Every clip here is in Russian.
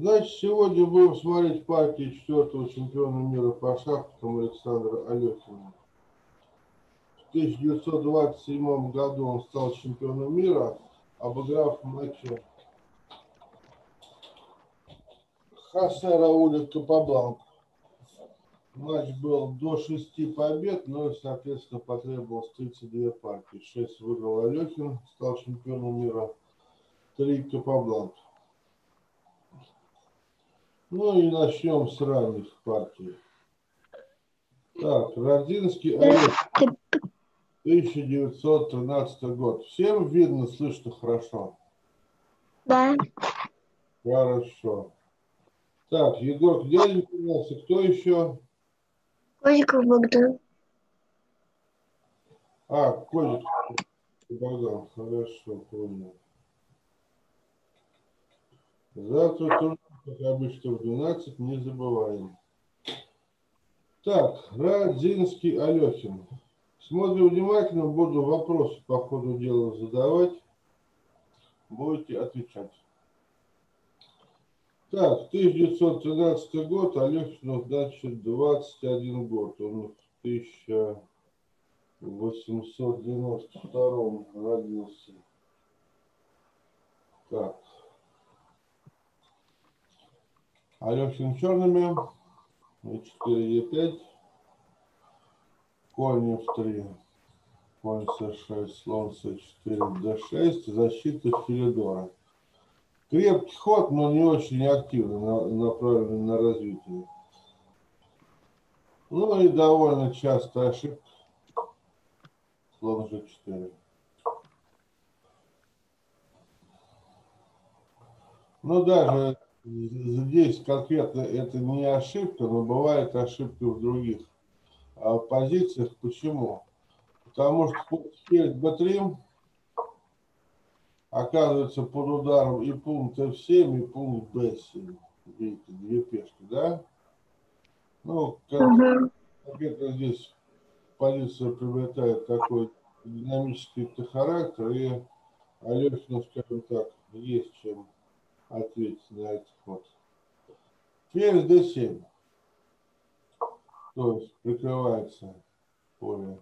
Значит, сегодня будем смотреть партии четвертого чемпиона мира по шахматам Александра Алехина. В 1927 году он стал чемпионом мира, обыграв в матче Хосе Рауля Капабланка. Матч был до шести побед, но, соответственно, потребовалось 32 партии. Шесть выиграл Алехин, стал чемпионом мира, три Капабланка. Ну и начнем с ранних партий. Так, Родинский Олег, 1913 год. Всем видно, слышно хорошо? Да. Хорошо. Так, Егор нас, и кто еще? Козиков Богдан. А, Козик Богдан, хорошо, понял. Завтра как обычно, в 12, не забываем. Так, Радзинский Алехин. Смотрим внимательно, буду вопросы по ходу дела задавать. Будете отвечать. Так, 1913 год, Алехину, значит, 21 год. Он в 1892 родился. Так. Алехин черными. 4 Е5. Конь F3. Конь С6, слон С4, Д6. Защита Филидора. Крепкий ход, но не очень активный, направленный на развитие. Ну и довольно часто ошибка. Слон G4. Ну даже здесь конкретно это не ошибка, но бывает ошибка в других а, позициях. Почему? Потому что перед B3 оказывается под ударом и пункт F7, и пункт B7. Видите, две пешки, да? Ну, конкретно здесь позиция приобретает такой динамический характер, и Алешину, скажем так, есть чем ответить на этот ход. Ферзь D7. То есть прикрывается поле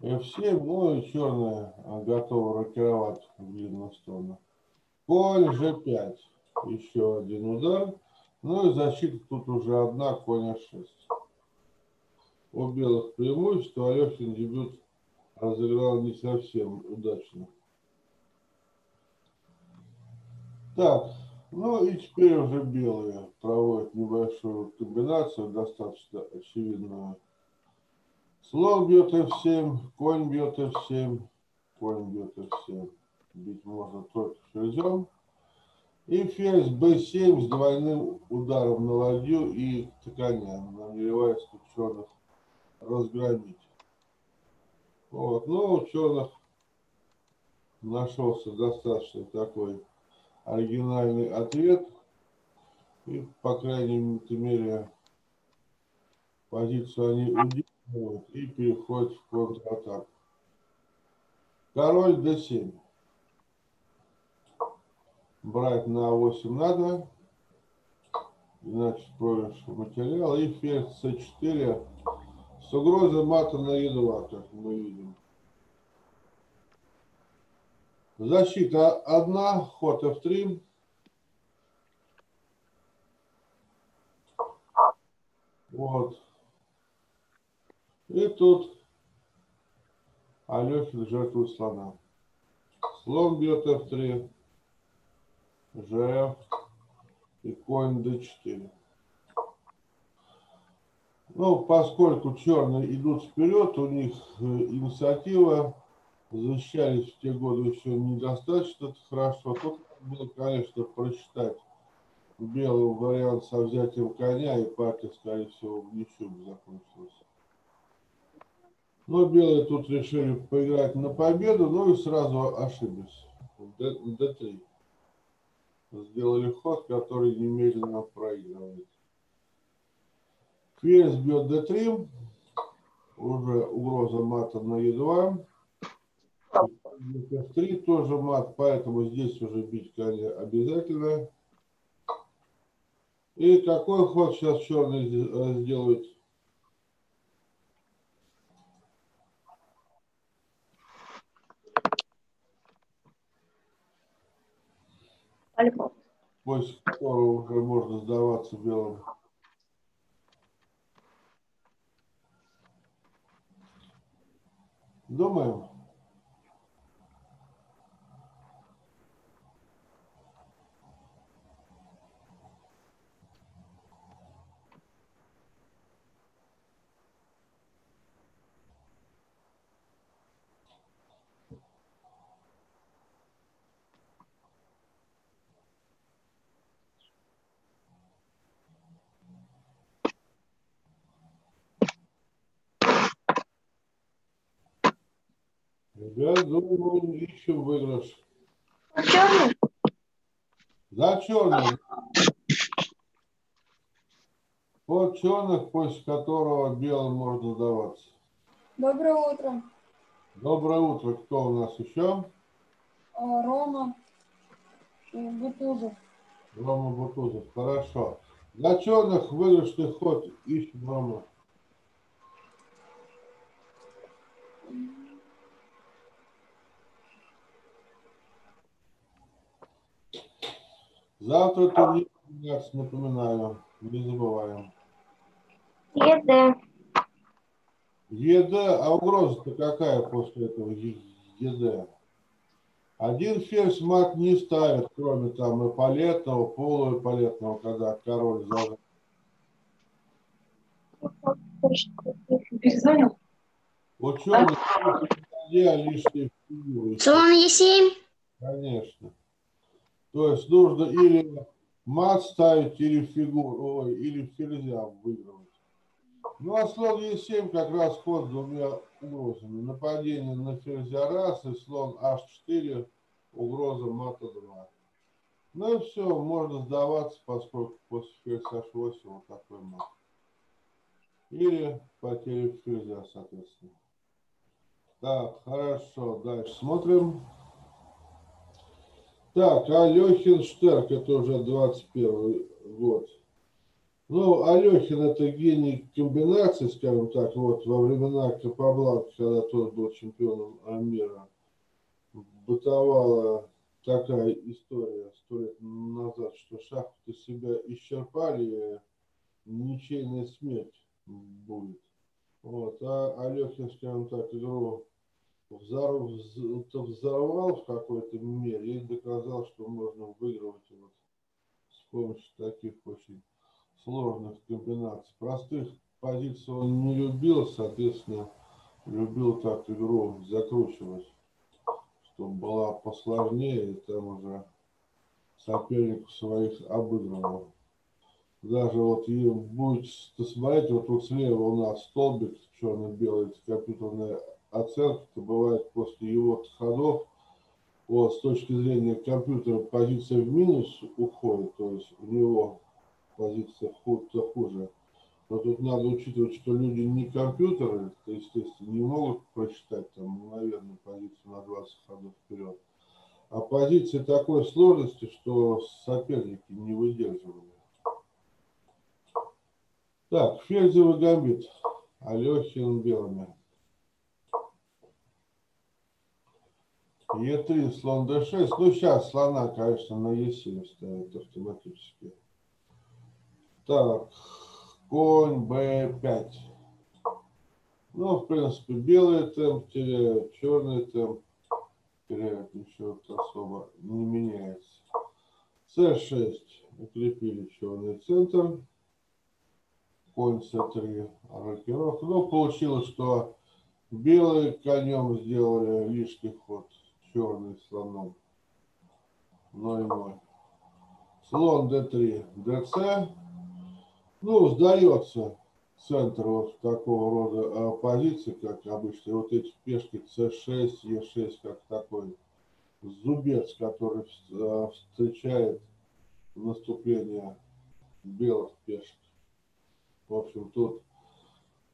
F7, ну и черная готова рокировать в длинную сторону. Конь G5. Еще один удар. Ну и защита тут уже одна, конь А6. У белых преимущества Алехин дебют разыграл не совсем удачно. Так, ну и теперь уже белые проводят небольшую комбинацию, достаточно очевидную. Слон бьет f7, конь бьет f7, конь бьет f7. Бить можно только ферзем. И ферзь b7 с двойным ударом на ладью и коня, намереваясь тут черных разгромить. Вот, ну у черных нашелся достаточно такой оригинальный ответ. И, по крайней мере, позицию они удерживают и переход в контратаку. Король d7. Брать на 8 надо. Иначе проигрыш материал. И ферзь c4 с угрозой мата на e2, как мы видим. Защита одна, ход f3. Вот. И тут Алехин жертвует слона. Слон бьет f3, gf и конь d4. Ну, поскольку черные идут вперед, у них э, инициатива, защищались в те годы еще недостаточно хорошо. Тут было, конечно, прочитать белый вариант со взятием коня, и партия, скорее всего, в ничью закончилась. Но белые тут решили поиграть на победу, ну и сразу ошиблись. D3. Сделали ход, который немедленно проигрывает. Ферзь бьет D3. Уже угроза мата на E2. F3 тоже мат, поэтому здесь уже бить коня обязательно. И какой ход сейчас черный э, сделает? Альфа. После которого уже можно сдаваться белым. Думаем. Я думаю, ищем выигрыш. Черный? За черный. Ход черных, после которого белым можно сдаваться. Доброе утро. Доброе утро. Кто у нас еще? А, Рома Бутузов. Рома Бутузов. Хорошо. За черных выигрышный ход ищем Рома. Завтра турнир 12, напоминаю. Не забываем. ЕД. ЕД, а угроза-то какая после этого ЕД? Один ферзь мат не ставит, кроме там эполетного, полуэполетного, когда король зажат. Перезвонил? У черных лишние фигуры. Слон Е7. Конечно. То есть нужно или мат ставить, или фигуру, ой, или ферзя выигрывать. Ну а слон Е7 как раз ход с двумя угрозами. Нападение на ферзя раз и слон H4, угроза мата 2. Ну и все, можно сдаваться, поскольку после ферзь H8 вот такой мат. Или потеря ферзя, соответственно. Так, хорошо, дальше смотрим. Так, Алехин Штерк, это уже 21 год. Ну, Алехин это гений комбинаций, скажем так, вот во времена Капабланка, когда тот был чемпионом мира, бытовала такая история сто лет назад, что шахматы себя исчерпали, ничейная смерть будет. Вот, а Алехин, скажем так, игру взорвал в какой-то мере и доказал, что можно выигрывать вот с помощью таких очень сложных комбинаций. Простых позиций он не любил, соответственно, любил так игру закручивать, чтобы была посложнее, и там уже соперников своих обыгрывал. Даже вот и будете смотреть, вот тут слева у нас столбик черно-белый, это компьютерная оценка-то бывает после его ходов. Вот, с точки зрения компьютера позиция в минус уходит, то есть у него позиция хуже, хуже. Но тут надо учитывать, что люди не компьютеры, то естественно, не могут просчитать там мгновенную позицию на 20 ходов вперед. А позиции такой сложности, что соперники не выдерживали. Так, ферзевый гамбит. Алехин белыми. Е3, слон d6. Ну, сейчас слона, конечно, на Е7 ставят автоматически. Так, конь b5. Ну, в принципе, белый темп теряют, черный темп теряют, ничего особо не меняется. c6. Укрепили черный центр. Конь c3. Рокировка. Ну, получилось, что белые конем сделали лишний ход черный слоном. 0-0. Слон d3, dc. Ну, сдается центр вот такого рода э, позиции, как обычно. Вот эти пешки c6, e6, как такой зубец, который э, встречает наступление белых пешек. В общем, тут,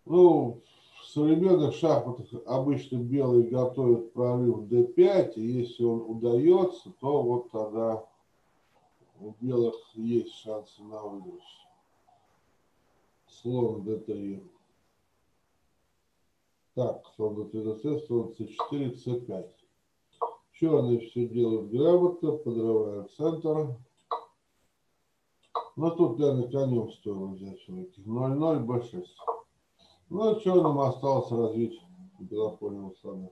ну, в современных шахматах обычно белые готовят прорыв d5, и если он удается, то вот тогда У белых есть шансы на выигрыш. Слон d3. Так, слон d3, d6, слон c4, c5. Черные все делают грамотно, подрывают центр. Но тут, наверное, конем стоило взять все-таки. 0-0, b6. Ну, черным осталось развить белопольного слона,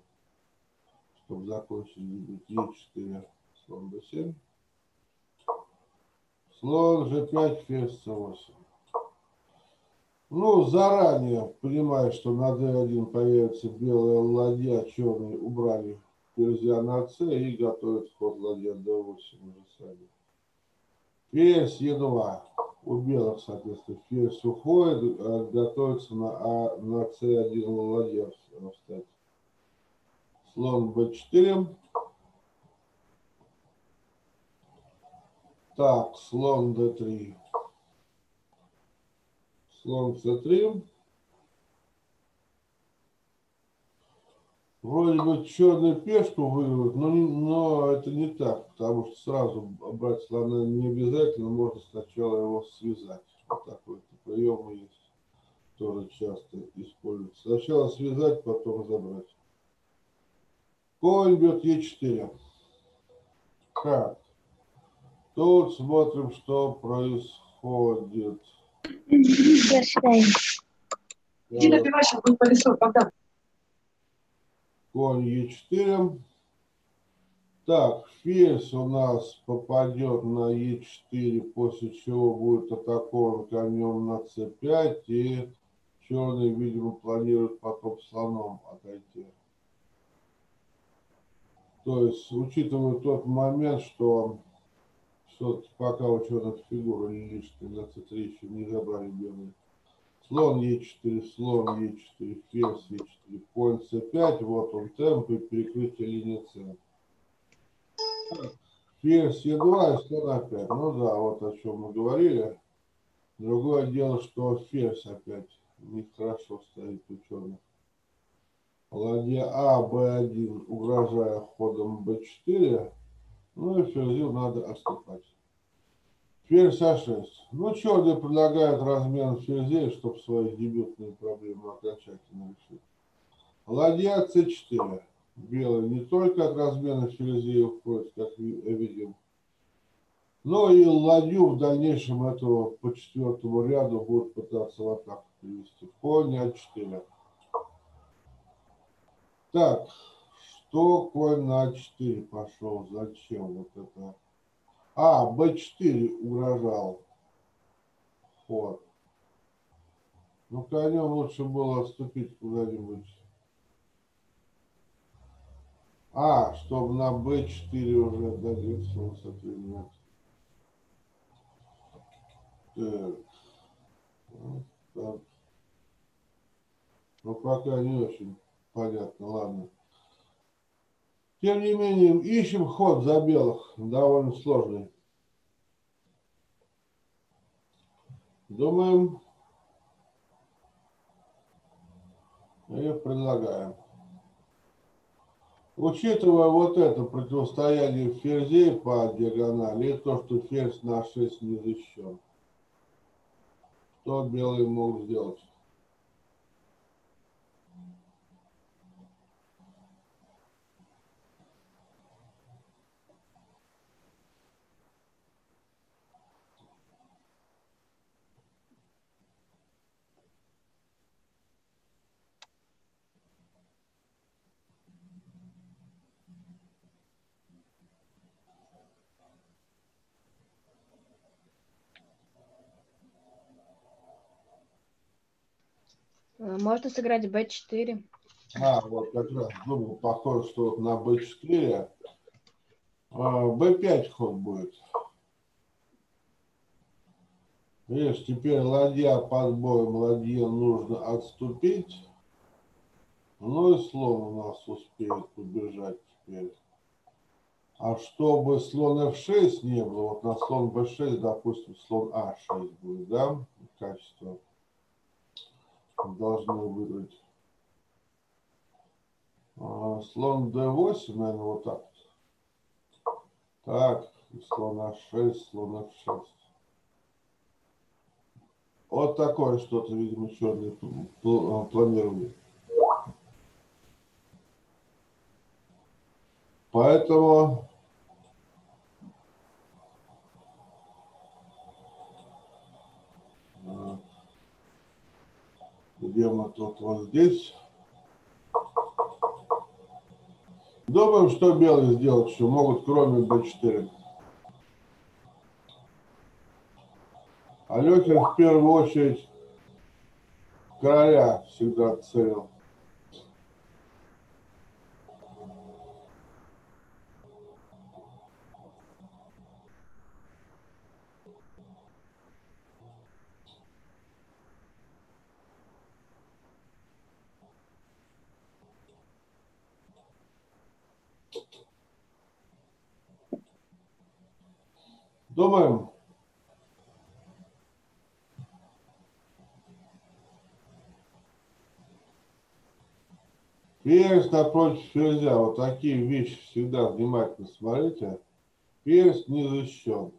чтобы закончить дебют e4, слон d7. Слон g5, ферзь c8. Ну, заранее понимая, что на d1 появится белая ладья, черные убрали ферзя на c и готовят ход ладья d8 уже сами. Ферзь e2. У белых, соответственно, ферзь уходит, а готовится на, а, на c1 ладья встать. Слон b4. Так, слон d3. Слон c3. Вроде бы черную пешку выигрывают, но, но это не так, потому что сразу брать слона не обязательно, можно сначала его связать. Вот такой вот прием есть, тоже часто используется. Сначала связать, потом забрать. Конь бьет Е4. Так. Тут смотрим, что происходит. До свидания. Иди Так. напивай, сейчас будет колесо, Богдан. Конь Е4. Так, ферзь у нас попадет на Е4, после чего будет атакован конем на С5. И черный, видимо, планирует потом слоном отойти. То есть, учитывая тот момент, что все-таки пока у черных фигура лишняя на С3 еще не забрали белые. Слон Е4, слон Е4, ферзь Е4, конь С5, вот он темп и перекрытие линии С. Ферзь Е2 и слон опять. Ну да, вот о чем мы говорили. Другое дело, что ферзь опять нехорошо стоит у черных. Ладья А, Б1, угрожая ходом Б4. Ну и ферзю надо отступать. Ферзь А6. Ну, черный предлагает размен ферзей, чтобы свои дебютные проблемы окончательно решить. Ладья С4. Белый не только от размена ферзей уходит, как ви- видим, но и ладью в дальнейшем этого по четвертому ряду будут пытаться в атаку привести. Конь А4. Так, что конь на А4 пошел? Зачем вот это? А, Б4 угрожал ход. Ну, конем лучше было отступить куда-нибудь. А, чтобы на Б4 уже смотри, нет. Так. Вот так. Ну, пока не очень понятно, ладно. Тем не менее, ищем ход за белых, довольно сложный. Думаем и предлагаем. Учитывая вот это противостояние ферзей по диагонали и то, что ферзь на 6 не защищен, что белые могут сделать? Можно сыграть b4. А, вот как раз думал, похоже, что вот на b4, а, b5 ход будет. Видишь, теперь ладья под боем, ладье нужно отступить. Ну и слон у нас успеет побежать теперь. А чтобы слон f6 не было, вот на слон b6, допустим, слон a6 будет, да, качество должны выиграть. А, Слон d8, наверное, вот так. Так, И слон А6, слон F6. Вот такое что-то, видимо, пл- планировали. Поэтому мы тут вот здесь. Думаем, что белые сделать еще могут, кроме b4. Алехин в первую очередь короля всегда целил. Думаем. Перец напротив ферзя. Вот такие вещи всегда внимательно смотрите. Перец не защищен.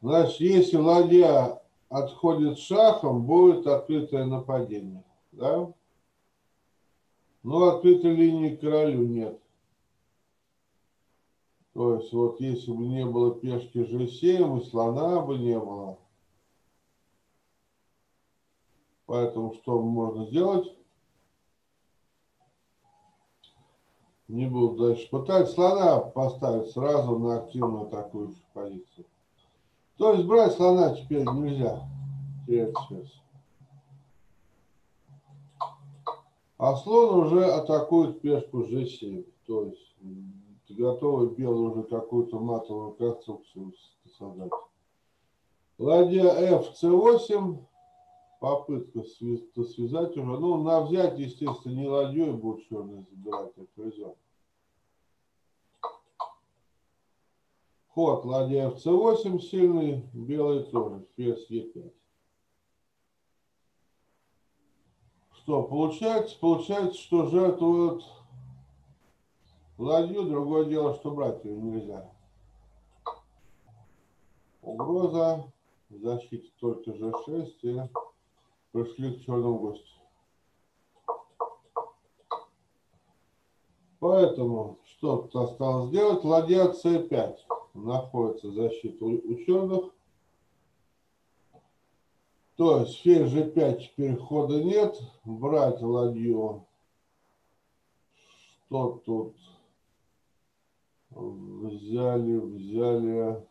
Значит, если ладья отходит шахом, будет открытое нападение. Да? Но открытой линии королю нет. То есть вот если бы не было пешки G7, и слона бы не было. Поэтому что можно сделать? Не буду дальше пытать. Слона поставить сразу на активную атакующую позицию. То есть брать слона теперь нельзя. Терять связь. А слон уже атакует пешку G7. То есть готовы белые уже какую-то матовую конструкцию создать. Ладья F, C8. Попытка связать уже. Ну, на взять, естественно, не ладьей будут черные забирать, а ферзем. Ход ладья F, C8 сильный, белый тоже, ферзь E5. Что получается? Получается, что жертвуют ладью, другое дело, что брать ее нельзя. Угроза, защита только G6 и пришли к черному гостю. Поэтому что тут осталось сделать? Ладья C5 находится защита у, черных. То есть ферзь G5 теперь хода нет. Брать ладью. Что тут? Взяли, взяли.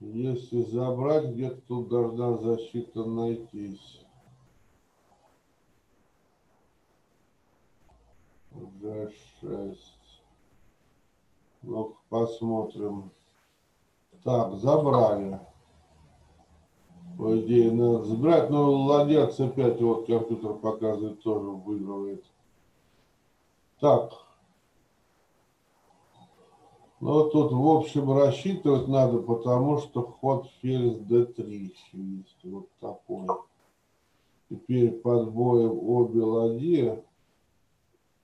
Если забрать, где-то тут должна защита найтись. G6. Ну, посмотрим. Так, забрали. По идее, надо забрать. Но ладья C5, вот компьютер показывает, тоже выигрывает. Так. Ну, тут, в общем, рассчитывать надо, потому что ход ферзь d3 еще есть. Вот такой. Теперь под боем обе ладьи.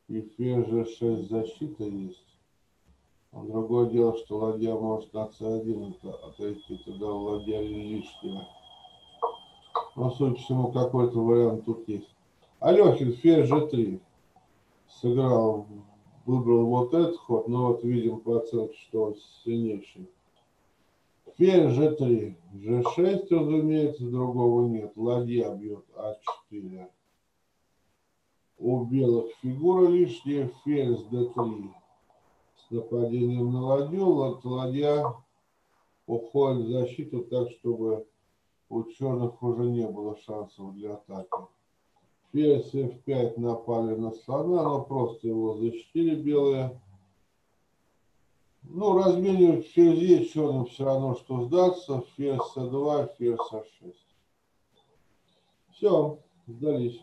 И ферзь g6 защита есть. А другое дело, что ладья может на c1 это отойти, тогда ладья лишняя. Но, судя по всему, какой-то вариант тут есть. Алехин, ферзь g3 сыграл, выбрал вот этот ход, но вот видим по оценке, что он сильнейший. Ферзь g3, g6, разумеется, другого нет. Ладья бьет а4. У белых фигура лишняя, ферзь d3 с нападением на ладью. Лад- Ладья уходит в защиту так, чтобы у черных уже не было шансов для атаки. Ферзь f5 напали на слона, но просто его защитили белые. Ну, разменивать ферзей черным все равно, что сдаться. Ферзь c2, ферзь a6. Все, сдались.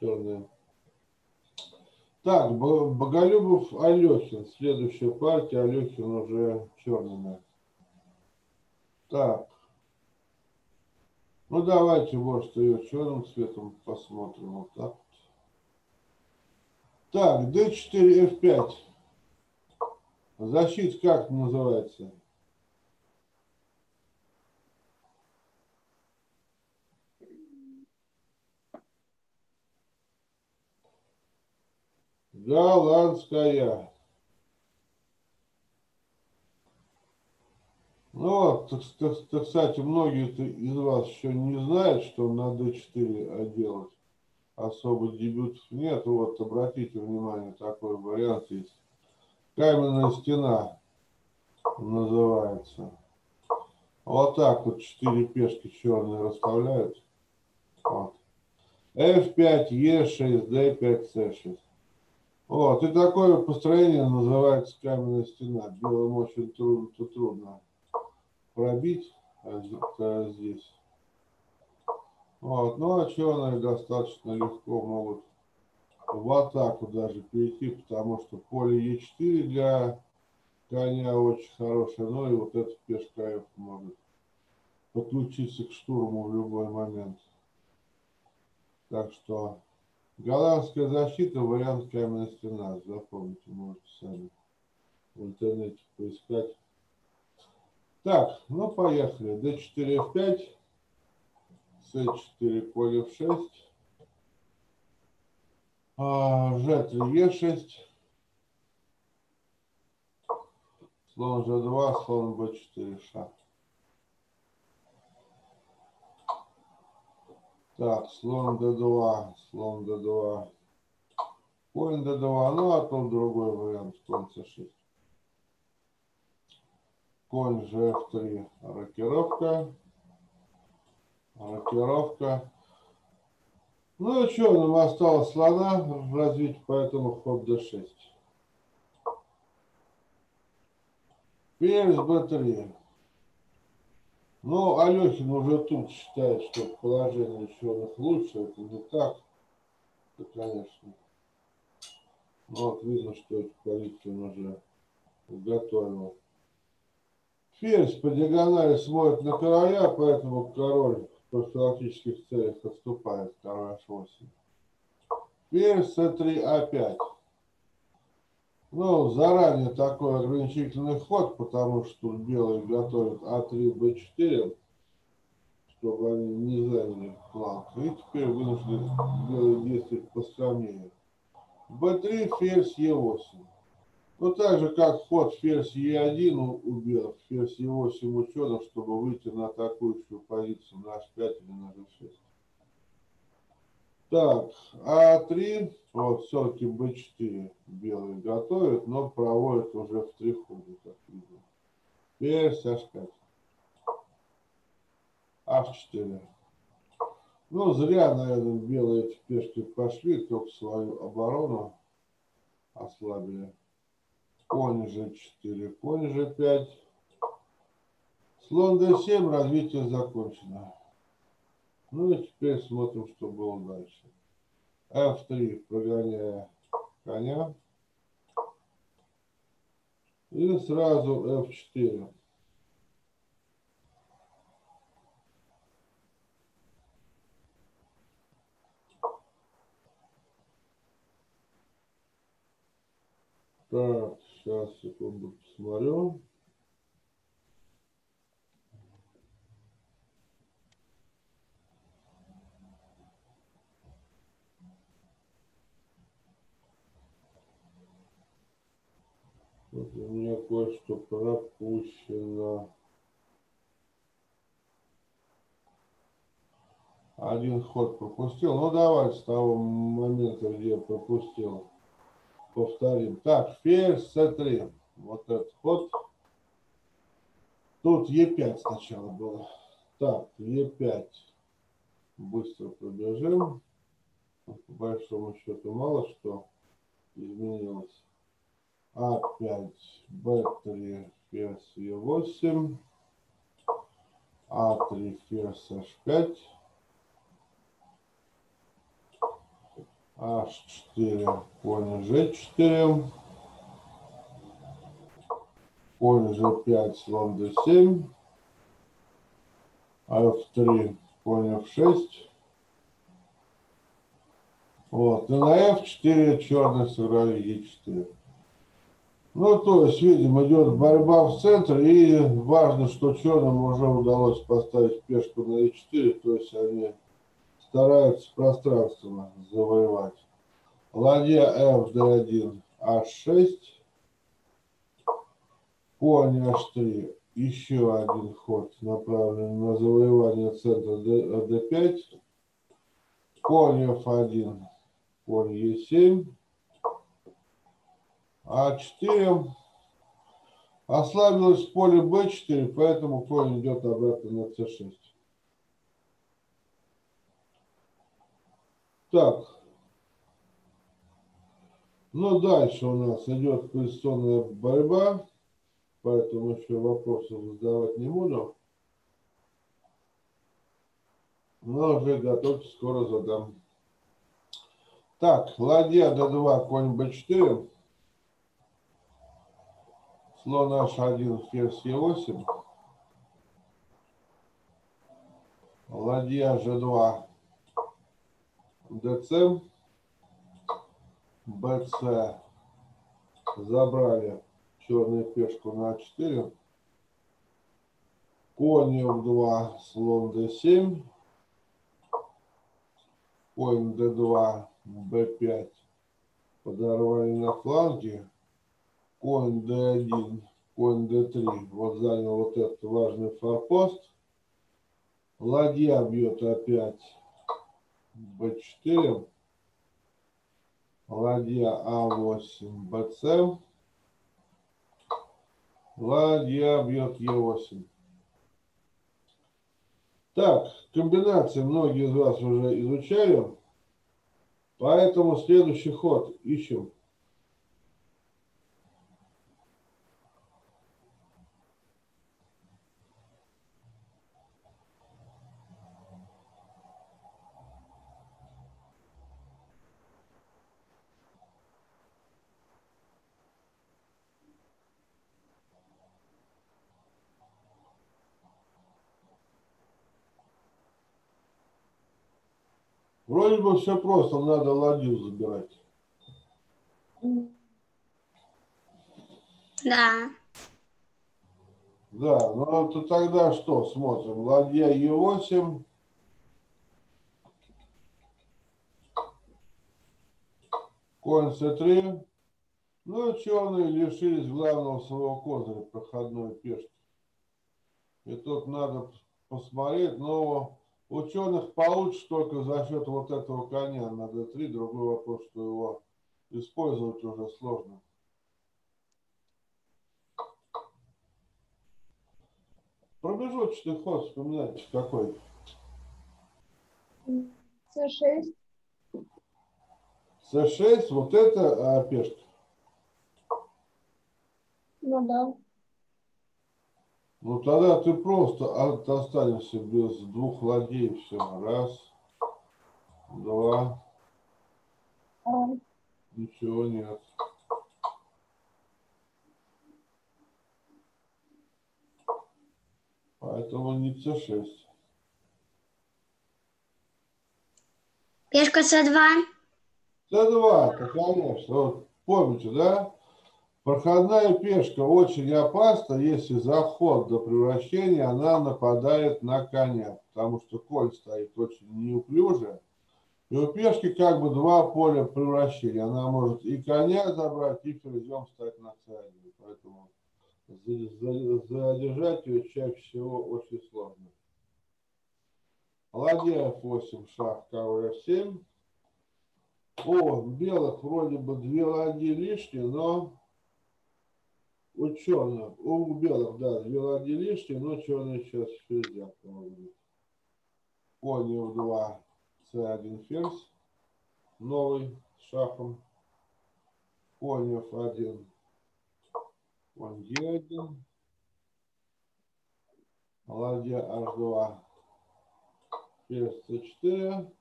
Черные. Так, Бо- Боголюбов, Алехин. Следующая партия. Алехин уже черными. Так. Ну, давайте, может, ее черным цветом посмотрим. Вот так. Так, d4, f5. Защита как называется? Голландская. Ну, вот, так, так- так, кстати, многие из вас еще не знают, что на d4 делать особо дебютов нет. Вот, обратите внимание, такой вариант есть. Каменная стена называется. Вот так вот четыре пешки черные расставляют. Вот. F5, E6, D5, C6. Вот, и такое построение называется каменная стена. Белым очень трудно, трудно пробить а здесь. Вот, ну а черные достаточно легко могут в атаку даже перейти, потому что поле Е4 для коня очень хорошее, ну и вот эта пешка F может подключиться к штурму в любой момент. Так что голландская защита, вариант каменная стена, запомните, можете сами в интернете поискать. Так, ну поехали. D4, F5, C4, поле F6, а, G3, E6, слон G2, слон B4, шаг. Так, слон D2, слон D2, конь D2, ну а тут другой вариант, конь C6. Конь GF3, рокировка, рокировка. Ну и что, нам осталось слона развить, поэтому ход D6. Ферзь B3. Ну, Алехин уже тут считает, что положение черных лучше. Это не так. Это, конечно. Ну, вот видно, что эту позицию он уже готовил. Ферзь по диагонали смотрит на короля, поэтому король в профилактических целях отступает. Король H8. Ферзь C3, А5. Ну, заранее такой ограничительный ход, потому что белые готовят А3, Б4, чтобы они не заняли фланг. И теперь вынуждены белые действовать поскромнее. Б3, ферзь Е8. Ну, так же, как ход ферзь Е1 у, у белых, ферзь Е8 у черных, чтобы выйти на атакующую позицию на H5 или на G6. Так, А3, вот все-таки Б4 белые готовят, но проводят уже в три хода, как видно. Ферзь H5. H4. Ну, зря, наверное, белые эти пешки пошли, только свою оборону ослабили. Конь G4, конь G5. Слон D7, развитие закончено. Ну и теперь смотрим, что было дальше. F3, прогоняя коня. И сразу F4. Так, сейчас, секунду, посмотрю. Вот у меня кое-что пропущено. Один ход пропустил. Ну, давай с того момента, где пропустил. Повторим. Так, c3. Вот этот ход. Тут e5 сначала было. Так, e5. Быстро пробежим. По большому счету мало что изменилось. А5, Б3, ферзь Е8, А3, ферзь H5, H4, конь G4, конь G5, слон D7, F3, конь F6, Вот. И на F4 черные сыграли Е4. Ну, то есть, видим, идет борьба в центре, и важно, что черным уже удалось поставить пешку на Е4, то есть они стараются пространственно завоевать. Ладья F, D1, H6, конь H3, еще один ход направлен на завоевание центра D- D5, конь F1, конь Е7, А4, ослабилось поле Б4, поэтому конь идет обратно на С6. Так, ну дальше у нас идет позиционная борьба, поэтому еще вопросов задавать не буду. Но уже готовьте, скоро задам. Так, ладья d2, конь b4. Слон h1, ферзь e8. Ладья g2, dc. bc. Забрали черную пешку на а4. Конь f2, слон d7. Конь d2, b5. Подорвали на фланге. Конь d1, конь d3. Вот занял вот этот важный форпост. Ладья бьет опять b4. Ладья а8, bc. Ладья бьет Е8. Так, комбинации многие из вас уже изучали. Поэтому следующий ход ищем. Вроде бы все просто, надо ладью забирать. Да. Да, ну то тогда что, смотрим. Ладья Е8. Конь С3. Ну, черные лишились главного своего козыря, проходной пешки. И тут надо посмотреть, но у черных получится только за счет вот этого коня на d3. Другой вопрос, что его использовать уже сложно. Промежуточный ход, вспоминайте, какой. С6. С6, вот это а, пешка. Ну да. Ну тогда ты просто останешься без двух ладей. Все. Раз, два, ничего нет. Поэтому не С6. Пешка С2. С2, то конечно. Вот, помните, да? Проходная пешка очень опасна, если заход до превращения, она нападает на коня, потому что конь стоит очень неуклюже. И у пешки как бы два поля превращения. Она может и коня забрать, и ферзем стать на царь. Поэтому за- за- задержать ее чаще всего очень сложно. Ладья F8, шах, король F7. О, белых вроде бы две ладьи лишние, но у черных, у белых, да, две ладьи лишние, но черные сейчас ферзя пробуют. Конь F2, C1 ферзь, новый с шахом. Конь F1, конь E1, ладья H2, ферзь C4.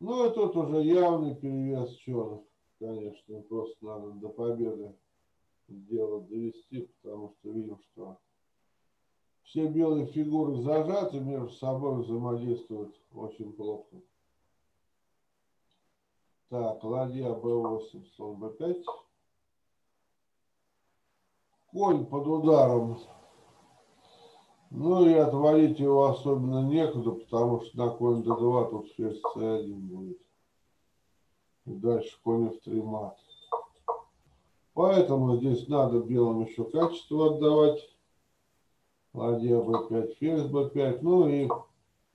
Ну и тут уже явный перевес черных, конечно, просто надо до победы дело довести, потому что видим, что все белые фигуры зажаты, между собой взаимодействуют очень плохо. Так, ладья b8, слон b5. Конь под ударом. Ну и отвалить его особенно некуда, потому что на конь d2 тут ферзь c1 будет. И дальше конь f3 мат. Поэтому здесь надо белым еще качество отдавать. Ладья b5, ферзь b5. Ну и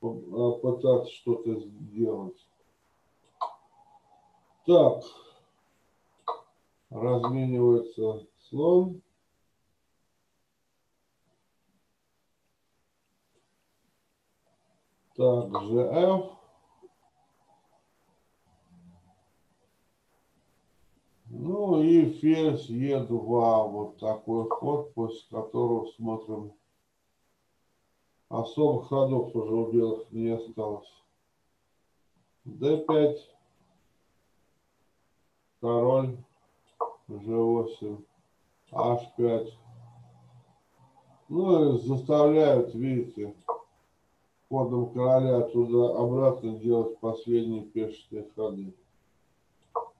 по- пытаться что-то сделать. Так. Разменивается слон. Так, GF. Ну и ферзь Е2. Вот такой ход, после которого смотрим. Особых ходов уже у белых не осталось. D5. Король. G8. H5. Ну и заставляют, видите, ходом короля туда-обратно делать последние пешие ходы.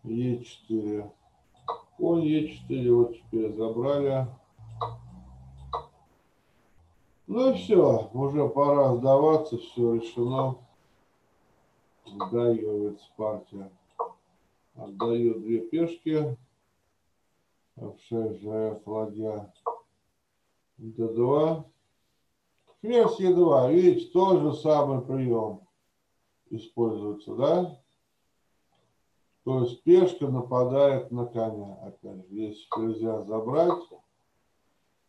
Е4. Конь Е4 вот теперь забрали. Ну и все, уже пора сдаваться, все решено. Сдается партия. Отдаю две пешки. F6, GF, ладья. D2. Ферзь Е2, видите, тот же самый прием используется, да? То есть пешка нападает на коня. Опять же, если ферзя забрать,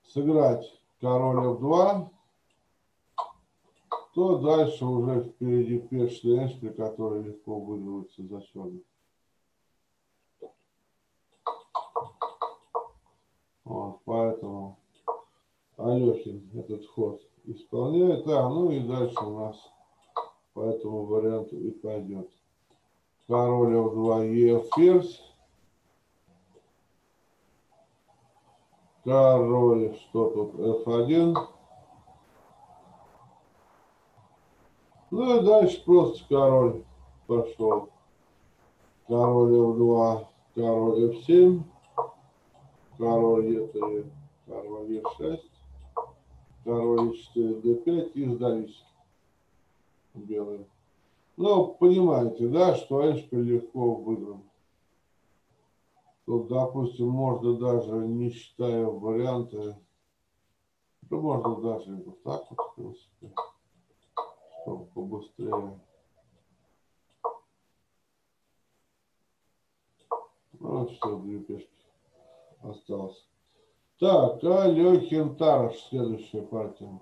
сыграть король F2, то дальше уже впереди пешный H, при которой легко выигрывается за черных. Вот, поэтому Алехин этот ход исполняет. А, ну и дальше у нас по этому варианту и пойдет. Король F2, Е, ферзь. Король, что тут, F1. Ну и дальше просто король пошел. Король F2, король F7. Король Е3, король Е6. Король Е4, D5 и сдались белые. Ну, понимаете, да, что Эшпиль легко выигран. Тут, допустим, можно даже, не считая варианты, да можно даже вот так вот, в принципе, чтобы побыстрее. Ну, все, две пешки осталось. Так, Алехин Тараш, следующая партия.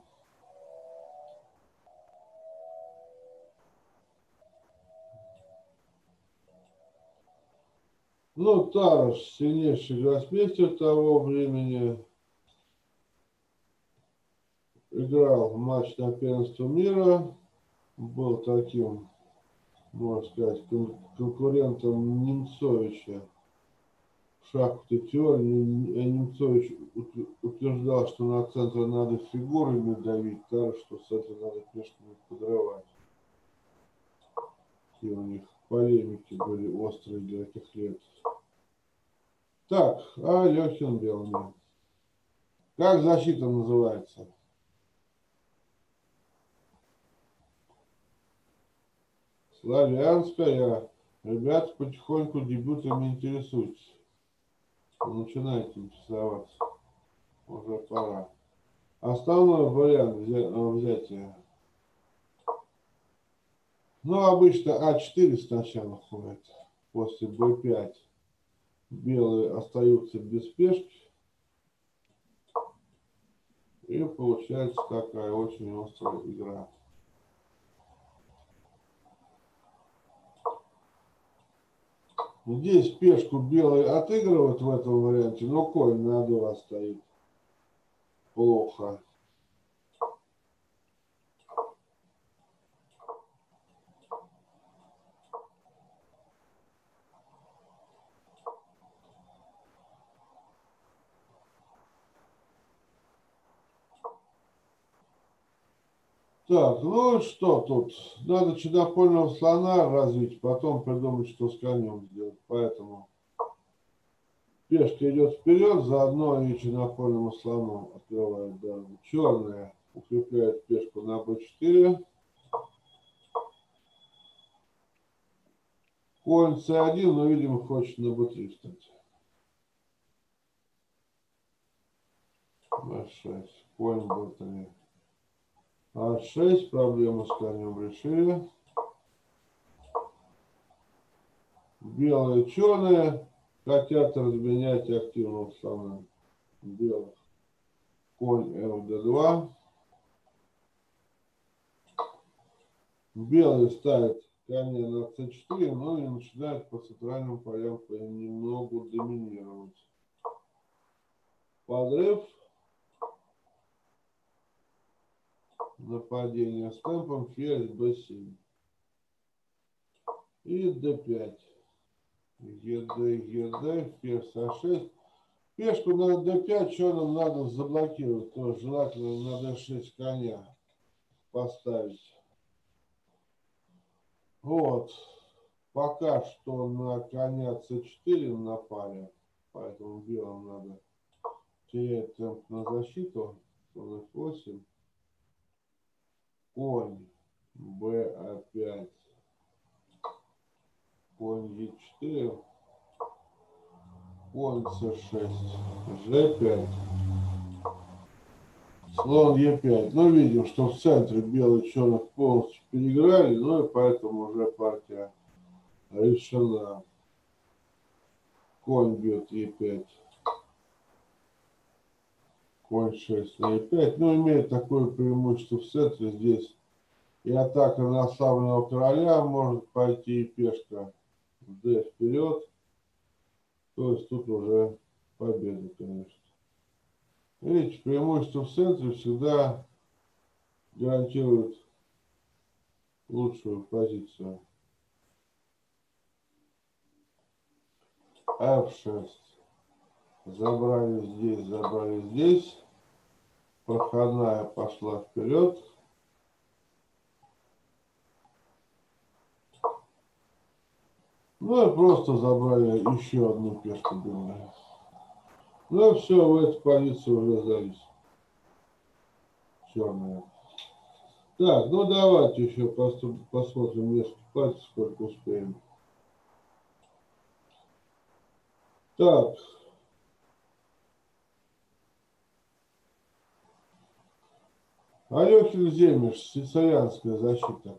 Ну, Тараш, сильнейший гроссмейстер того времени, играл матч на первенство мира, был таким, можно сказать, кон- конкурентом Немцовича в шахматной теории. Э, Немцович ут- утверждал, что на центр надо фигурами давить, Тараш, что центр надо пешками подрывать. Такие у них полемики были острые для этих лет. Так, Алехин белыми. Как защита называется? Славянская. Ребята потихоньку дебютами интересуются. Начинайте интересоваться. Уже пора. Основной вариант взя- взятия. Ну, обычно А4 сначала ходит, после Б5. Белые остаются без пешки. И получается такая очень острая игра. Здесь пешку белые отыгрывают в этом варианте, но конь на 2 стоит. Плохо. Так, ну что тут? Надо чудопольного слона развить, потом придумать, что с конем сделать. Поэтому пешка идет вперед, заодно и чудопольному слону открывает дорогу. Черная укрепляет пешку на b4. Конь c1, но, видимо, хочет на b3 встать. b6, конь b3. А6, проблему с конем решили. Белые, черные хотят разменять активного слона белых. Конь ФД2. Белый ставит коня на c4, но и начинает по центральным полям понемногу доминировать. Подрыв. Нападение с темпом ферзь b7. И d5. ЕД, ЕД, ферзь А6. Пешку на d5 черным надо заблокировать. То желательно на d6 коня поставить. Вот. Пока что на коня c4 напали. Поэтому белым надо терять темп на защиту. Слон f8. Конь b5. Конь e4. Конь c6. g5. Слон Е5. Ну, видим, что в центре белый черных полностью переиграли, ну и поэтому уже партия решена. Конь бьет Е5. Конь 6 на Е5. Ну, имеет такое преимущество в центре здесь. И атака на ослабленного короля может пойти и пешка D вперед. То есть тут уже победа, конечно. Видите, преимущество в центре всегда гарантирует лучшую позицию. F6. Забрали здесь, забрали здесь. Проходная пошла вперед. Ну и просто забрали еще одну пешку белую. Ну все, в эту позицию уже завис. Черная. Так, ну давайте еще посмотрим несколько пальцев, сколько успеем. Так. Алехин Земеш, сицилианская защита.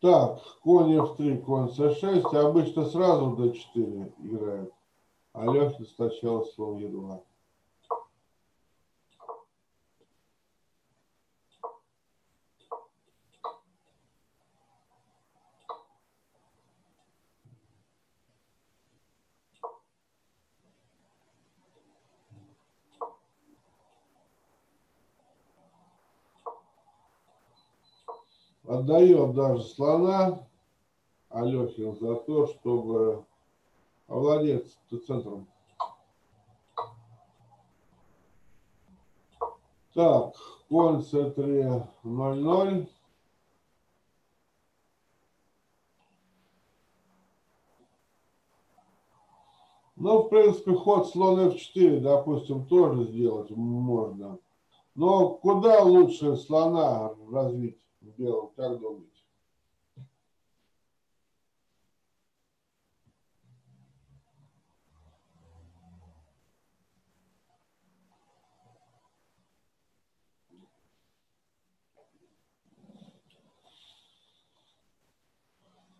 Так, конь f3, конь c6. Обычно сразу d4 играет. А Лехин сначала слон e2. Отдает даже слона Алехин за то, чтобы овладеть центром. Так, конь c3 0-0. Ну, в принципе, ход слон f4, допустим, тоже сделать можно. Но куда лучше слона развить? Белом, как думаете?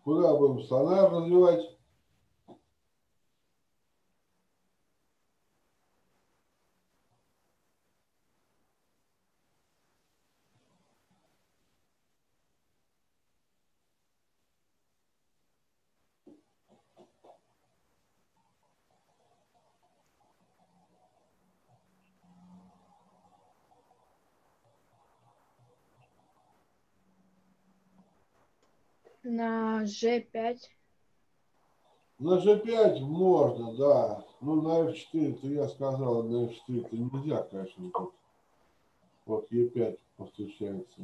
Куда будем слона развивать? На G5. На G5 можно, да. Ну, на F4, то я сказал, на F4 это нельзя, конечно, тут. Вот E5 повстречается.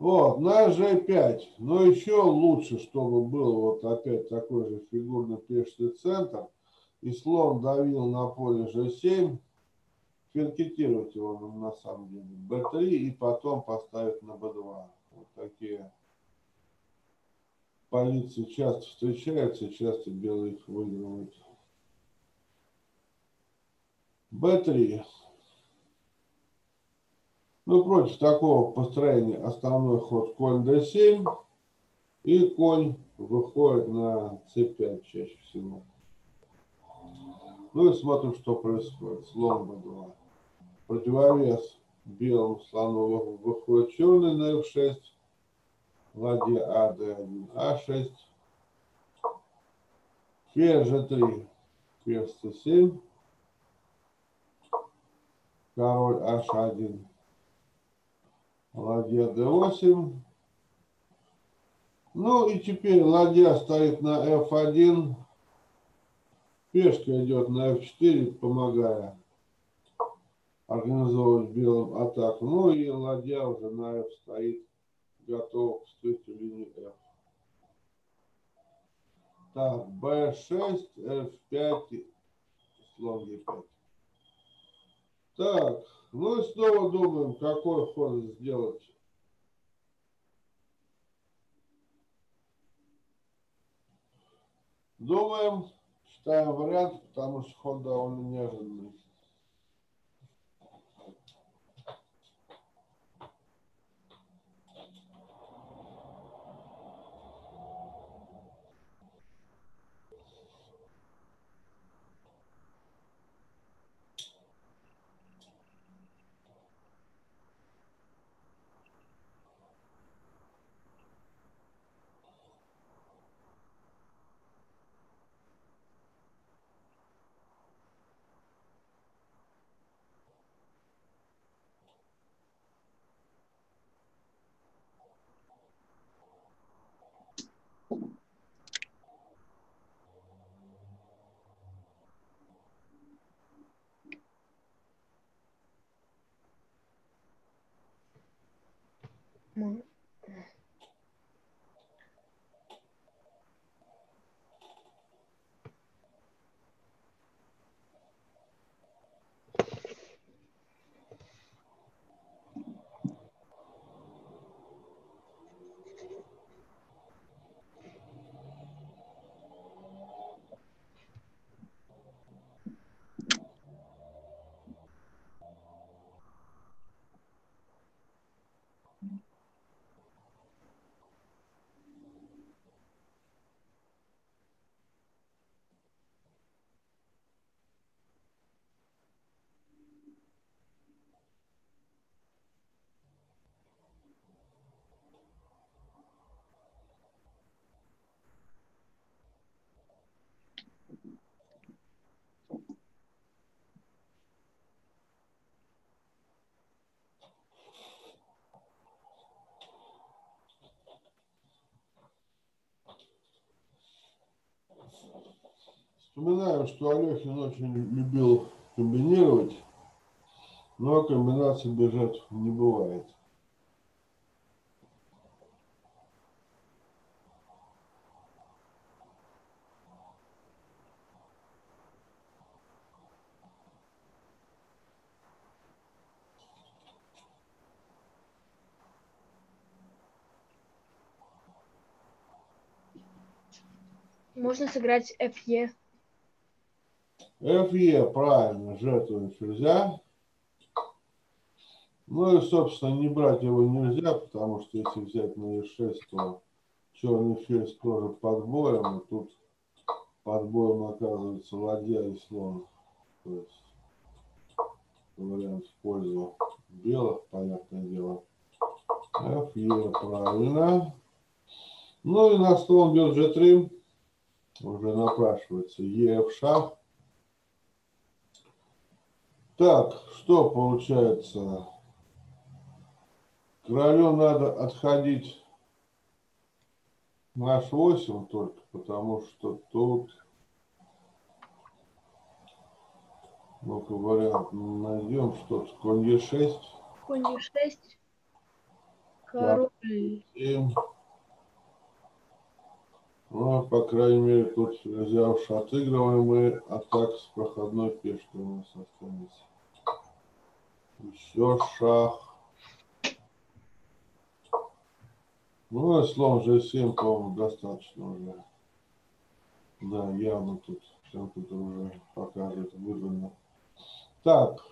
Вот, на G5. Но еще лучше, чтобы был вот опять такой же фигурный пешный центр. И слон давил на поле G7. Феркетировать его на самом деле. B3 и потом поставить на B2. Вот такие полиции часто встречаются, часто белые их выигрывают. Б3. Ну, против такого построения основной ход конь d7 и конь выходит на c5 чаще всего. Ну и смотрим, что происходит. Слон b2. Противовес белому слону выходит черный на f6 ладья А, Д1, А6, ферзь G3, ферзь С7, король H1, ладья D8. Ну и теперь ладья стоит на F1, пешка идет на F4, помогая организовывать белым атаку. Ну и ладья уже на F стоит готов к встрече линии F. Так, B6, F5, слон E5. Так, ну и снова думаем, какой ход сделать. Думаем, читаем вариант, потому что ход довольно неожиданный. more. Вспоминаю, что Алехин очень любил комбинировать, но комбинаций бежать не бывает. Можно сыграть FE. ФЕ, правильно, жертвуем ферзя. Ну и, собственно, не брать его нельзя, потому что если взять на Е6, то черный ферзь тоже под боем, и тут под боем оказывается ладья и слон. То есть вариант в пользу белых, понятное дело. ФЕ, правильно. Ну и на слон бьет G3 уже напрашивается ЕФ шах. Так, что получается? Королю надо отходить на h8 только, потому что тут, ну-ка, вариант найдем что-то. Конь e6, Конь e6. Король. 7. Ну, по крайней мере, тут уж отыгрываем мы, а так с проходной пешкой у нас останется. Еще шах. Ну, и слон g7, по-моему, достаточно уже. Да, явно тут компьютер уже покажет выгодно. Так,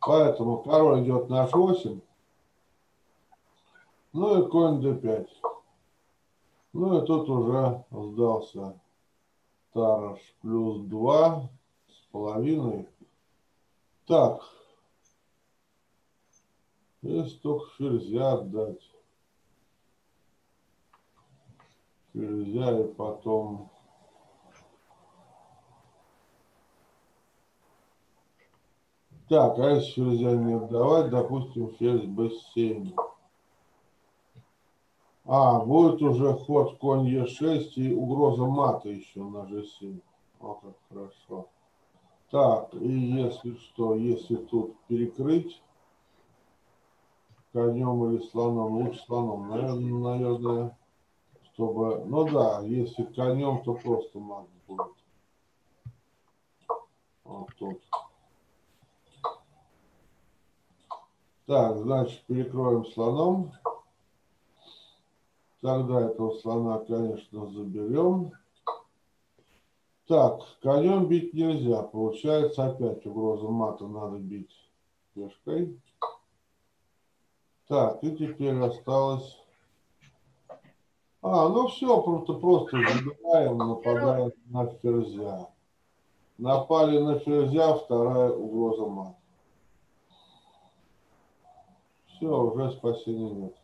поэтому король идет на h8. Ну и конь d5. Ну и тут уже сдался Тараш плюс 2 с половиной. Так. Если только ферзя отдать. Ферзя и потом... Так, а если ферзя не отдавать, допустим, ферзь b7. А, будет уже ход конь Е6 и угроза мата еще на G7. О, как хорошо. Так, и если что, если тут перекрыть конем или слоном, лучше слоном, наверное, наверное, чтобы, ну да, если конем, то просто мат будет. Вот тут. Так, значит, перекроем слоном. Тогда этого слона, конечно, заберем. Так, конем бить нельзя. Получается опять угроза мата надо бить пешкой. Так, и теперь осталось... А, ну все, просто, просто забираем, нападаем на ферзя. Напали на ферзя, вторая угроза мата. Все, уже спасения нет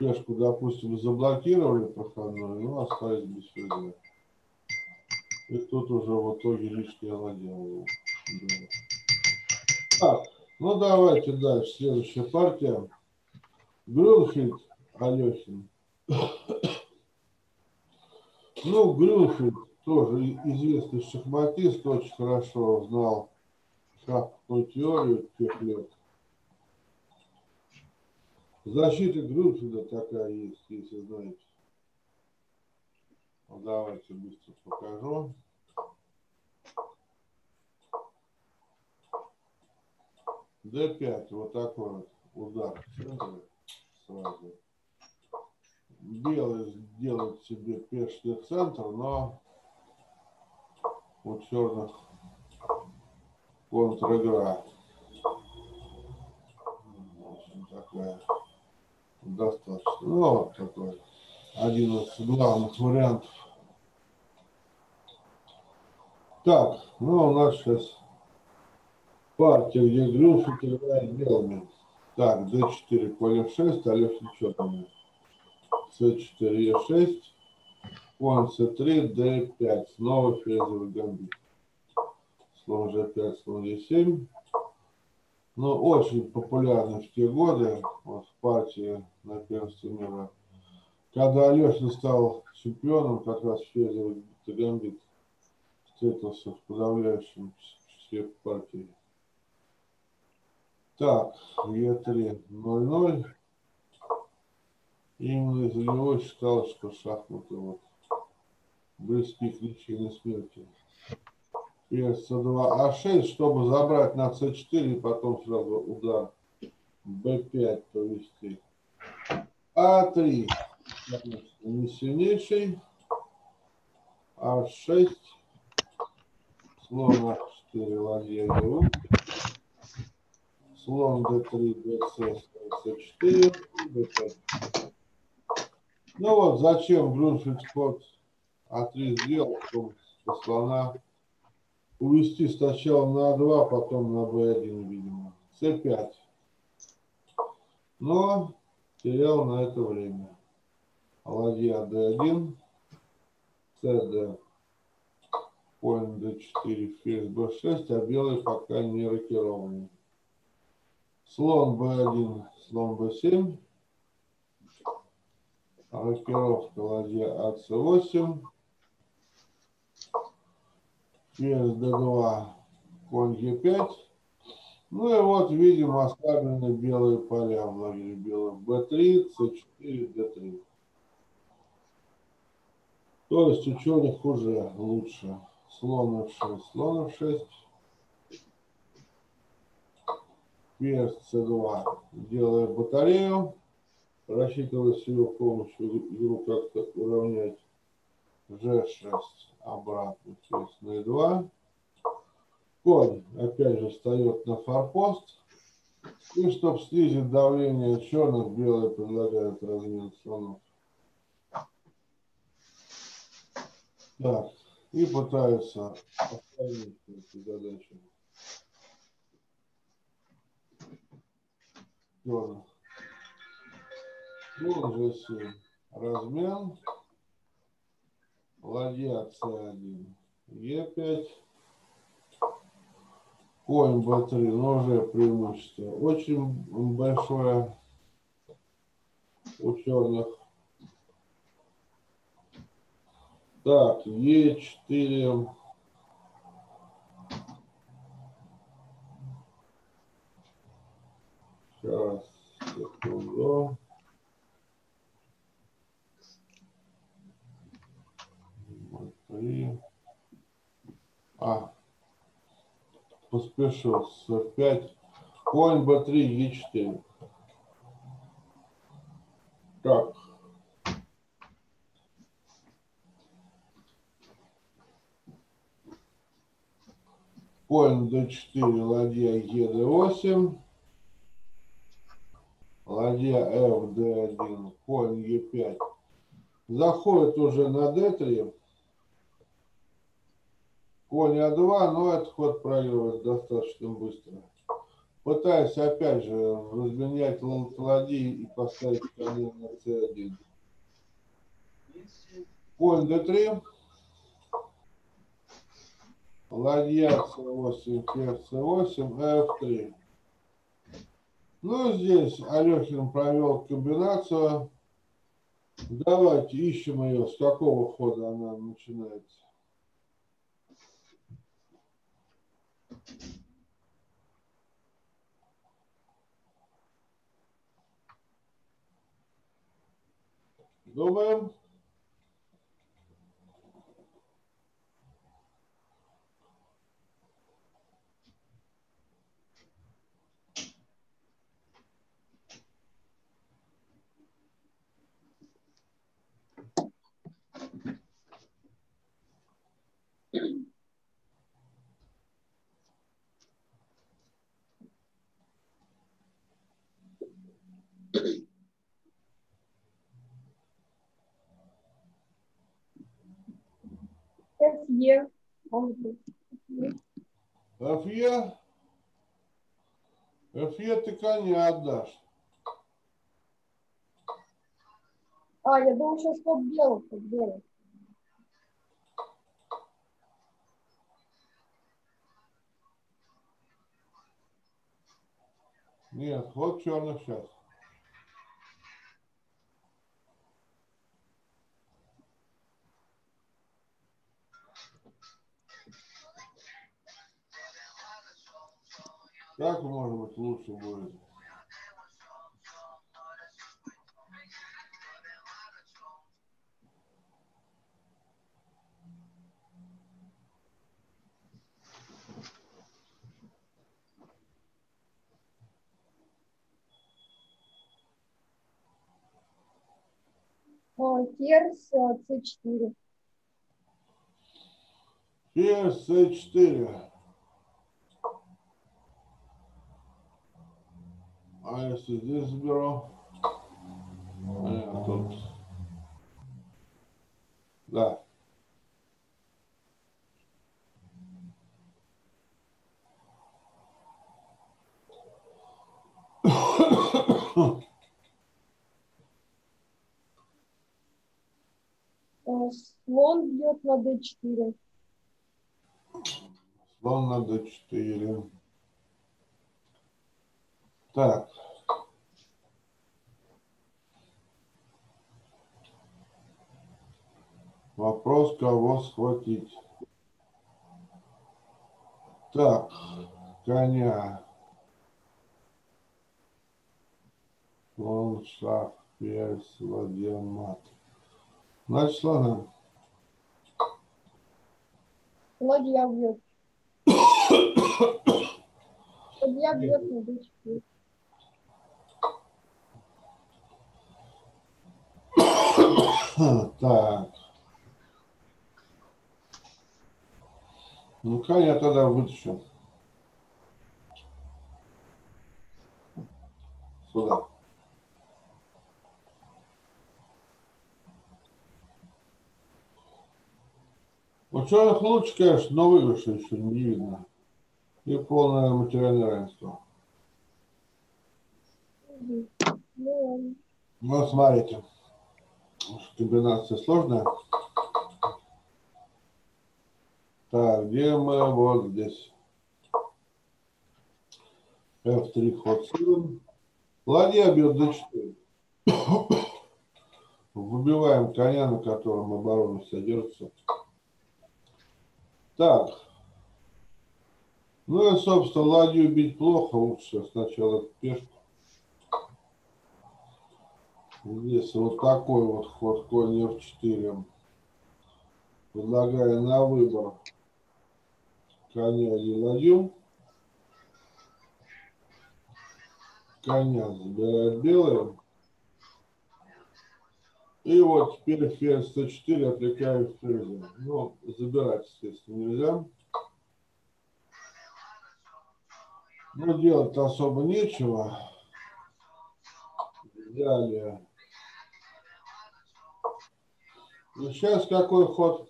пешку, допустим, заблокировали проходную, ну, остались без ферзя. И тут уже в итоге лишнее ладья. Так, ну давайте дальше. Следующая партия. Грюнфельд Алехин. Ну, Грюнфельд тоже известный шахматист, очень хорошо знал шахматную теорию тех лет. Защита Грюнфельда такая есть, если знаете. Ну, давайте быстро покажу. D5, вот такой вот удар сразу. Белый сделает себе пешный центр, но у черных контр-игра. Такая достаточно. Ну, вот такой один из главных вариантов. Так, ну у нас сейчас партия, где Грюшик играет белыми. Так, d4, поле 6, Олег черными. c4, e6, конь c3, d5. Снова ферзевый гамбит. Слон g5, слон e7 но ну, очень популярный в те годы вот, в партии на первенстве мира. Когда Алешин стал чемпионом, как раз Федор Гамбит встретился в подавляющем числе партии. Так, Е3 0-0. Именно из-за него считалось, что шахматы вот близки к личине смерти ферзь c2, а6, чтобы забрать на c4 и потом сразу удар b5 повести. а3, конечно, не сильнейший. а6, слон а4, ладья e слон d3, dc, c4, b5. Ну вот, зачем Грунфельд ход а3 сделал, чтобы слона увести сначала на 2, потом на b1, видимо. c5. Но терял на это время. Ладья d1, cd, конь d4, ферзь b6, а белый пока не рокированный. Слон b1, слон b7. Рокировка ладья АЦ8. Ферзь D2, конь Е5. Ну и вот видим оставлены белые поля в лагере белых. Б3, С4, Д3. То есть у черных уже лучше. Слон F6, слон F6. Ферзь С2, делая батарею. Рассчитывая с ее помощью игру как-то уравнять. G6 обратно, ферзь на E2. Конь опять же встает на форпост. И чтобы снизить давление черных, белые предлагают размен слонов. Так, и пытаются остановить эту задачу. Уже все. Размен. Ладья С1. Е5. Конь Б3, но уже преимущество очень большое у черных. Так, Е4. Сейчас, секунду. Б3. А, поспешил с F5. Конь B3, E4. Так. Конь D4, ладья ED8. Ладья FD1, конь E5. Заходит уже на D3. Конь А2, но этот ход проигрывает достаточно быстро. Пытаюсь опять же разменять ладьи и поставить коня на С1. Конь Д3. Ладья С8, ферзь С8, Ф3. Ну, здесь Алехин провел комбинацию. Давайте ищем ее, с какого хода она начинается. Думаем. СЕ. Может быть. Ты коня отдашь. А, я думал, сейчас ход белых, ход Нет, вот черных сейчас. Как может быть лучше будет? А, С4. Ферзь С4. А если здесь заберу? А, тут. Да. А, Слон бьет на d4. Слон на d4. Так. Вопрос, кого схватить. Так, коня. Слон, шах, ферзь, ладья, мат. Значит, слона. Ладья бьет. Ладья бьет на d4. Так. Ну-ка, я тогда вытащу. Сюда. Ученых лучше, конечно, но выигрыша еще не видно. И полное материальное равенство. Ну смотрите. Комбинация сложная. Так, где мы? Вот здесь. F3 ход 7. Ладья бьет d4. Выбиваем коня, на котором оборона содержится. Так. Ну и, собственно, ладью бить плохо. Лучше сначала пешку. Здесь вот такой вот ход конь f4. Предлагаю на выбор коня или ладью. Коня забирает белые. И вот теперь ферзь c4 отвлекаю ферзя. Ну, забирать, естественно, нельзя. Ну, делать особо нечего. Взяли. Ну, сейчас какой ход?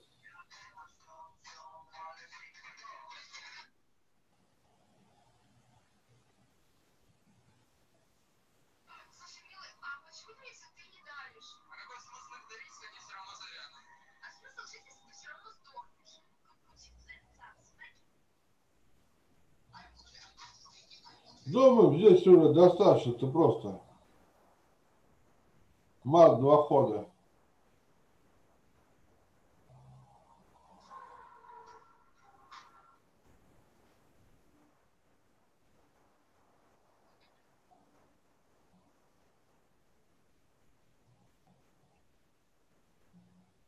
Думаю, здесь уже достаточно, это просто. Мат два хода.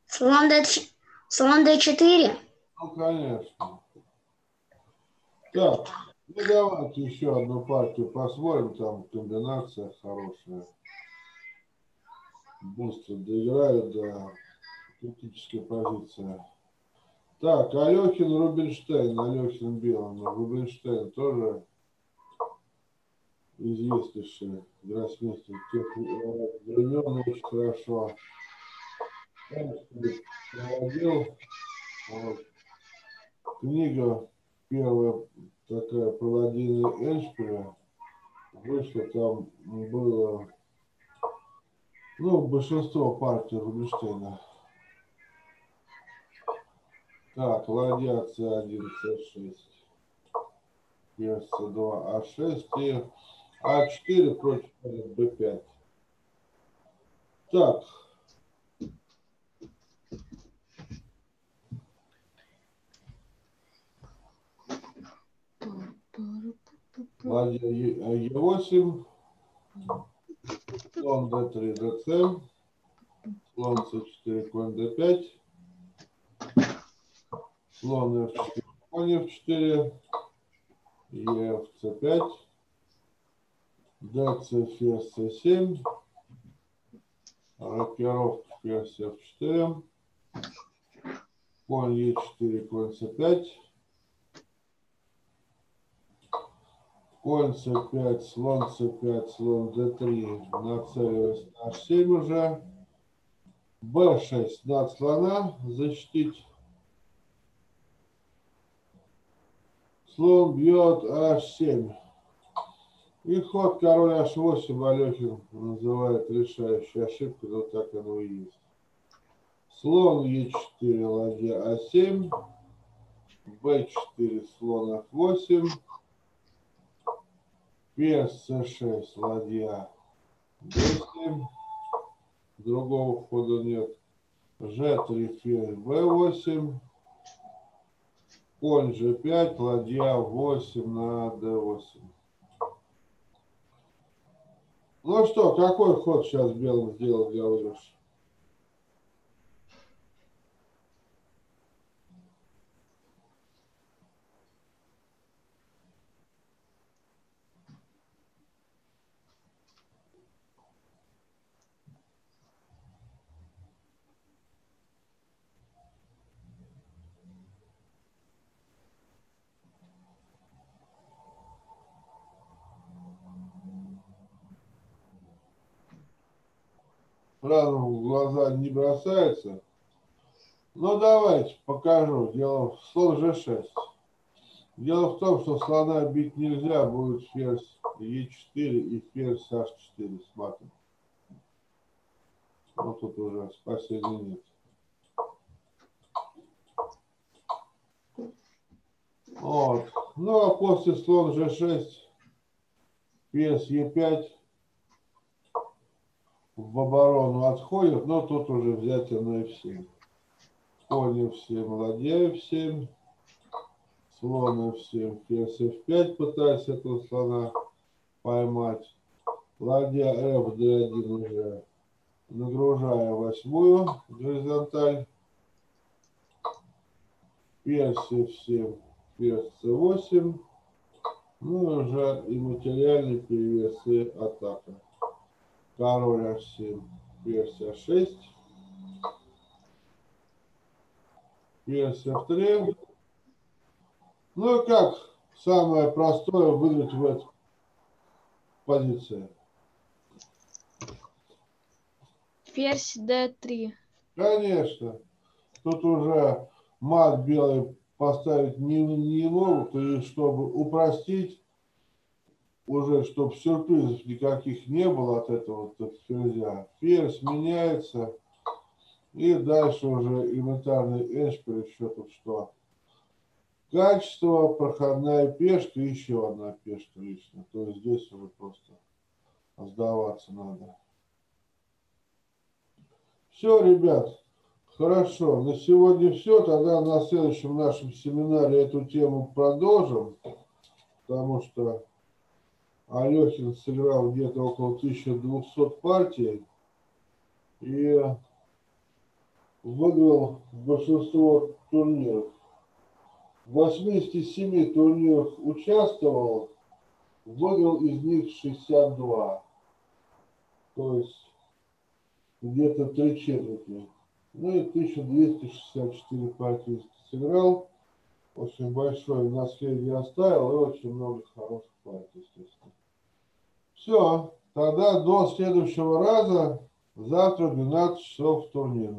Слон d слон d4. Ну, конечно. Так, ну давайте еще одну партию посмотрим, там комбинация хорошая. Быстро доиграют до критической позиции. Так, Алехин, Рубинштейн, Алехин белым, Рубинштейн тоже известнейший гроссмейстер тех времен, очень хорошо. Проводил. Вот. Книга первая такая проводение Эшпиля. Вышло там было ну, большинство партий Рубинштейна. Так, ладья С1, С6, ферзь С2, А6 и А4 против Б5. Так, ладья Е- Е8, слон d3, dc, слон c4, конь d5, слон f4, конь f4, ef c5, dc, ферзь c7, рокировка ферзь f4, конь e4, конь c5, конь c5, слон c5, слон d3, нацеливаясь на h7 уже. b6, надо слона защитить. Слон бьет h7. И ход король h8 Алехин называет решающей ошибкой, но так оно и есть. Слон e4, ладья a7, b4, слон f8, Ферзь c6, ладья d7. Другого хода нет. G3, ферзь, B8. Конь G5, ладья 8 на D8. Ну что, какой ход сейчас белым сделал Гавриш? Сразу в глаза не бросается. Ну, давайте покажу. Дело в слон G6. Дело в том, что слона бить нельзя, будет ферзь E4 и ферзь H4 с матом. Вот тут уже спасения нет. Вот. Ну, а после слон G6 ферзь E5 в оборону отходит, но тут уже взятие на F7. Конь F7, ладья F7, слон F7, ферзь F5 пытаясь этого слона поймать. Ладья F, D1 уже нагружая восьмую горизонталь. Ферзь F7, ферзь C8. Ну и уже и материальный перевес и атака король H7, ферзь H6, ферзь F3. Ну и как самое простое выиграть в этой позиции? Ферзь d3. Конечно. Тут уже мат белый поставить не, не могут, и чтобы упростить, уже чтобы сюрпризов никаких не было от этого вот, ферзя. Ферзь меняется, и дальше уже элементарный эшпиль еще тут что? Качество, проходная пешка еще одна пешка лично. То есть здесь уже просто сдаваться надо. Все, ребят, хорошо. На сегодня все. Тогда на следующем нашем семинаре эту тему продолжим. Потому что Алехин сыграл где-то около 1200 партий и выиграл большинство турниров. В 87 турнирах участвовал, выиграл из них 62. То есть где-то три четверти. Ну и 1264 партии сыграл. Очень большое наследие оставил и очень много хороших партий, естественно. Все, тогда до следующего раза. Завтра в 12 часов турнира.